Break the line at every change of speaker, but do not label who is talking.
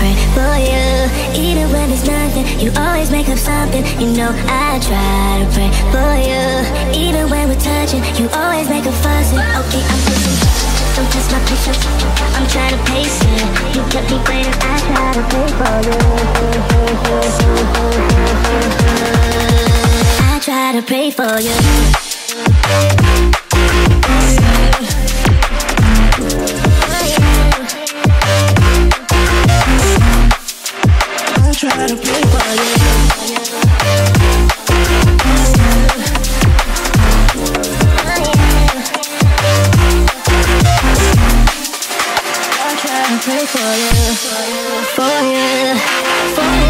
fight for you. Even when there's nothing, you always make up something. You know I try to pray for you. Even when we're touching, you always make a fuss Okay, I'm pushing Don't test my patience I'm trying to pace it. You kept me waiting, I try to pay for you. I try to pray for you. Play for you, for you, for you.